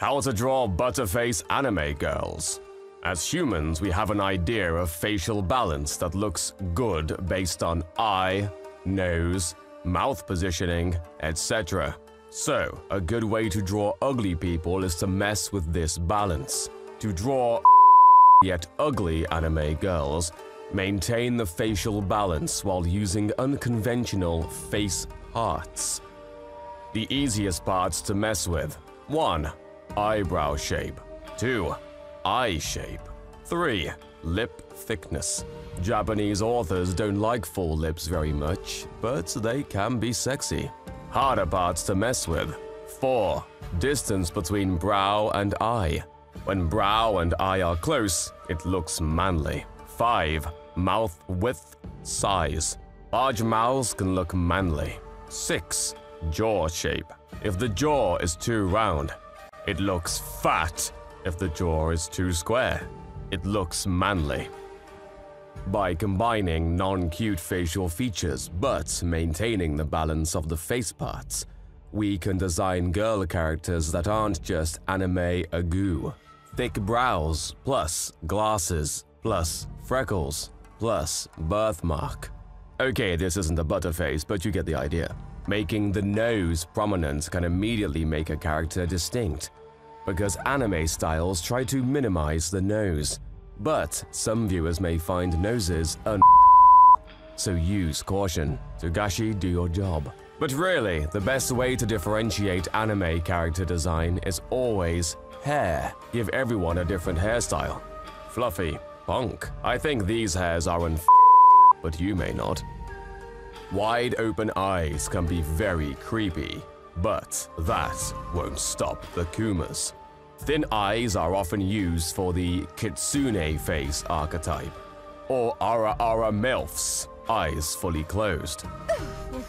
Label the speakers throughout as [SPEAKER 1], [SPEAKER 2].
[SPEAKER 1] How to draw butterface anime girls. As humans, we have an idea of facial balance that looks good based on eye, nose, mouth positioning, etc. So, a good way to draw ugly people is to mess with this balance. To draw yet ugly anime girls, maintain the facial balance while using unconventional face parts. The easiest parts to mess with 1. Eyebrow shape 2. Eye shape 3. Lip thickness. Japanese authors don't like full lips very much, but they can be sexy. Harder parts to mess with 4. Distance between brow and eye. When brow and eye are close, it looks manly. 5. Mouth width, size. Large mouths can look manly. 6. Jaw shape. If the jaw is too round, it looks fat. If the jaw is too square, it looks manly. By combining non-cute facial features but maintaining the balance of the face parts, we can design girl characters that aren't just anime agoo. Thick brows, plus glasses, plus freckles, plus birthmark. Okay, this isn't a butterface, but you get the idea. Making the nose prominent can immediately make a character distinct, because anime styles try to minimize the nose. But some viewers may find noses un so use caution. Togashi, do your job. But really, the best way to differentiate anime character design is always hair. Give everyone a different hairstyle. Fluffy, punk. I think these hairs are un but you may not. Wide open eyes can be very creepy, but that won't stop the Kumas. Thin eyes are often used for the kitsune face archetype, or ara ara milfs, eyes fully closed.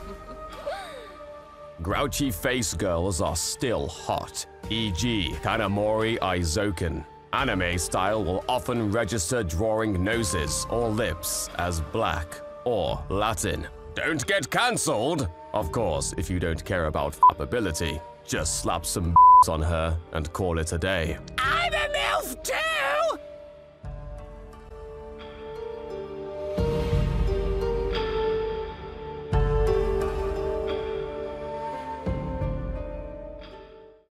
[SPEAKER 1] Grouchy face girls are still hot, e.g. Kanamori Eizouken. Anime style will often register drawing noses or lips as black or Latin. Don't get cancelled! Of course, if you don't care about ability, just slap some on her and call it a day.
[SPEAKER 2] I'm a MILF too!